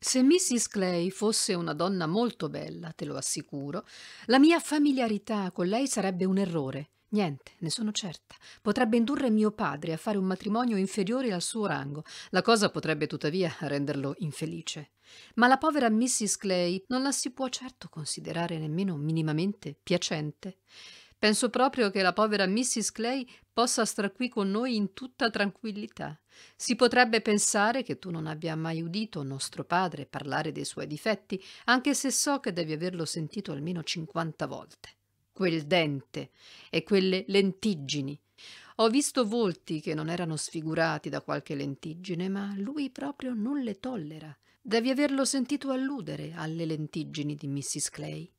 Se Mrs. Clay fosse una donna molto bella, te lo assicuro, la mia familiarità con lei sarebbe un errore. Niente, ne sono certa. Potrebbe indurre mio padre a fare un matrimonio inferiore al suo rango. La cosa potrebbe tuttavia renderlo infelice. Ma la povera Mrs. Clay non la si può certo considerare nemmeno minimamente piacente. Penso proprio che la povera Mrs. Clay possa star qui con noi in tutta tranquillità. Si potrebbe pensare che tu non abbia mai udito nostro padre parlare dei suoi difetti, anche se so che devi averlo sentito almeno cinquanta volte. Quel dente e quelle lentiggini. Ho visto volti che non erano sfigurati da qualche lentiggine, ma lui proprio non le tollera. Devi averlo sentito alludere alle lentiggini di Mrs. Clay.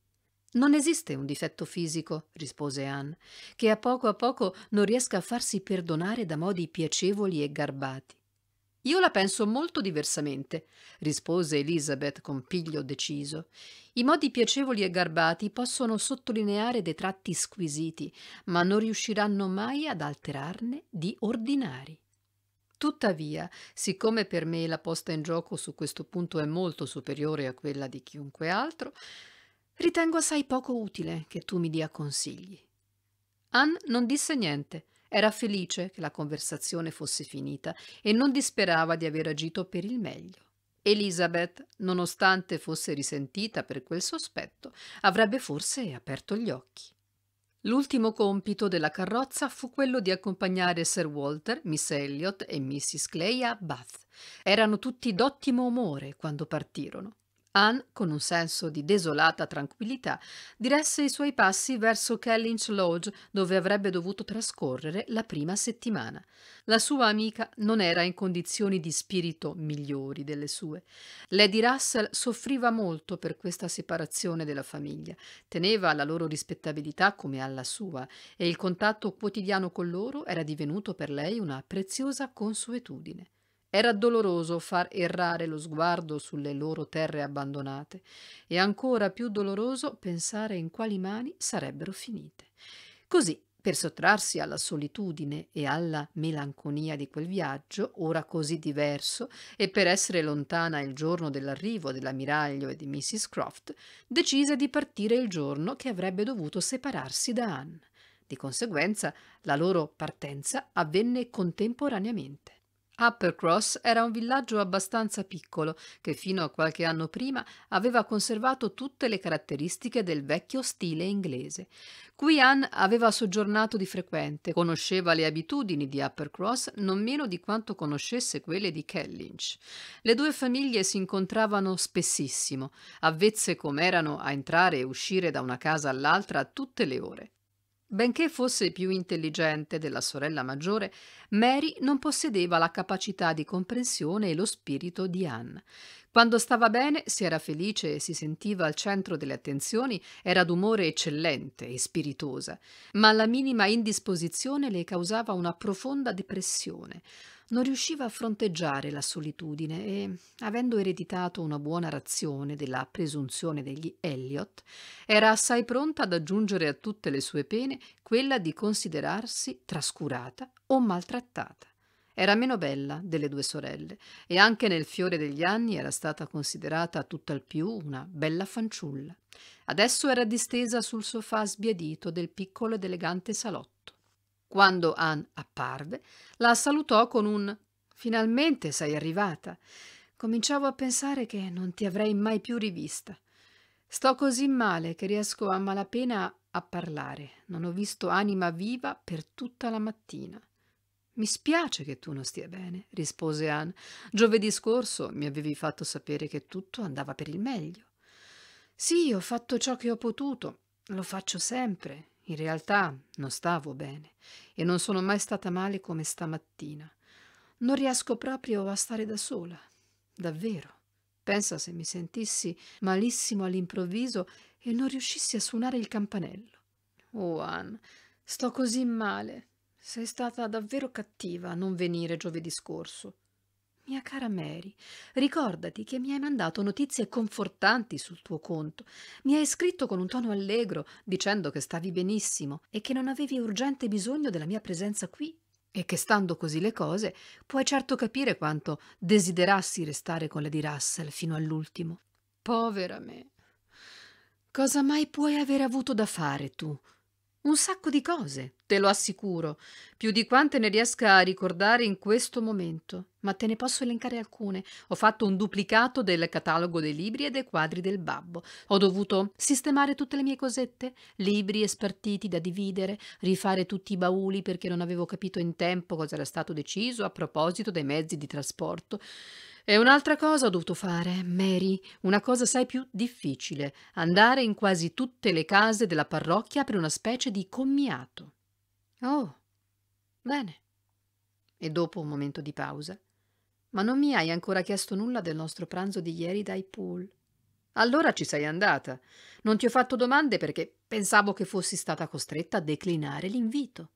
Non esiste un difetto fisico, rispose Anne, che a poco a poco non riesca a farsi perdonare da modi piacevoli e garbati. Io la penso molto diversamente, rispose Elizabeth con piglio deciso. I modi piacevoli e garbati possono sottolineare dei tratti squisiti, ma non riusciranno mai ad alterarne di ordinari. Tuttavia, siccome per me la posta in gioco su questo punto è molto superiore a quella di chiunque altro, Ritengo assai poco utile che tu mi dia consigli. Anne non disse niente. Era felice che la conversazione fosse finita e non disperava di aver agito per il meglio. Elizabeth, nonostante fosse risentita per quel sospetto, avrebbe forse aperto gli occhi. L'ultimo compito della carrozza fu quello di accompagnare Sir Walter, Miss Elliot e Mrs. Clay a Bath. Erano tutti d'ottimo umore quando partirono. Anne, con un senso di desolata tranquillità, diresse i suoi passi verso Kellynch Lodge, dove avrebbe dovuto trascorrere la prima settimana. La sua amica non era in condizioni di spirito migliori delle sue. Lady Russell soffriva molto per questa separazione della famiglia, teneva alla loro rispettabilità come alla sua, e il contatto quotidiano con loro era divenuto per lei una preziosa consuetudine. Era doloroso far errare lo sguardo sulle loro terre abbandonate e ancora più doloroso pensare in quali mani sarebbero finite. Così, per sottrarsi alla solitudine e alla melanconia di quel viaggio, ora così diverso, e per essere lontana il giorno dell'arrivo dell'ammiraglio e di Mrs. Croft, decise di partire il giorno che avrebbe dovuto separarsi da Anne. Di conseguenza, la loro partenza avvenne contemporaneamente. Uppercross era un villaggio abbastanza piccolo che fino a qualche anno prima aveva conservato tutte le caratteristiche del vecchio stile inglese. Qui Anne aveva soggiornato di frequente, conosceva le abitudini di Uppercross non meno di quanto conoscesse quelle di Kellynch. Le due famiglie si incontravano spessissimo, avvezze com'erano a entrare e uscire da una casa all'altra tutte le ore. Benché fosse più intelligente della sorella maggiore, Mary non possedeva la capacità di comprensione e lo spirito di Anne. Quando stava bene, si era felice e si sentiva al centro delle attenzioni, era d'umore eccellente e spiritosa, ma la minima indisposizione le causava una profonda depressione non riusciva a fronteggiare la solitudine e, avendo ereditato una buona razione della presunzione degli Elliot, era assai pronta ad aggiungere a tutte le sue pene quella di considerarsi trascurata o maltrattata. Era meno bella delle due sorelle e anche nel fiore degli anni era stata considerata tutt'al più una bella fanciulla. Adesso era distesa sul sofà sbiadito del piccolo ed elegante salotto. Quando Anne apparve, la salutò con un Finalmente sei arrivata. Cominciavo a pensare che non ti avrei mai più rivista. Sto così male che riesco a malapena a parlare. Non ho visto anima viva per tutta la mattina. Mi spiace che tu non stia bene, rispose Anne. Giovedì scorso mi avevi fatto sapere che tutto andava per il meglio. Sì, ho fatto ciò che ho potuto. Lo faccio sempre. In realtà non stavo bene e non sono mai stata male come stamattina. Non riesco proprio a stare da sola, davvero. Pensa se mi sentissi malissimo all'improvviso e non riuscissi a suonare il campanello. Oh, Anne, sto così male. Sei stata davvero cattiva a non venire giovedì scorso. Mia cara Mary, ricordati che mi hai mandato notizie confortanti sul tuo conto. Mi hai scritto con un tono allegro, dicendo che stavi benissimo e che non avevi urgente bisogno della mia presenza qui. E che stando così le cose, puoi certo capire quanto desiderassi restare con Lady Russell fino all'ultimo. Povera me. Cosa mai puoi aver avuto da fare tu? Un sacco di cose, te lo assicuro, più di quante ne riesca a ricordare in questo momento, ma te ne posso elencare alcune. Ho fatto un duplicato del catalogo dei libri e dei quadri del babbo. Ho dovuto sistemare tutte le mie cosette, libri e spartiti da dividere, rifare tutti i bauli perché non avevo capito in tempo cosa era stato deciso a proposito dei mezzi di trasporto. E un'altra cosa ho dovuto fare, Mary, una cosa sai più difficile, andare in quasi tutte le case della parrocchia per una specie di commiato. Oh, bene. E dopo un momento di pausa. Ma non mi hai ancora chiesto nulla del nostro pranzo di ieri dai pool. Allora ci sei andata. Non ti ho fatto domande perché pensavo che fossi stata costretta a declinare l'invito.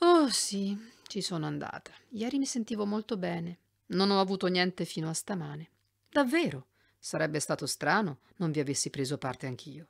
Oh sì, ci sono andata. Ieri mi sentivo molto bene. Non ho avuto niente fino a stamane. Davvero, sarebbe stato strano non vi avessi preso parte anch'io.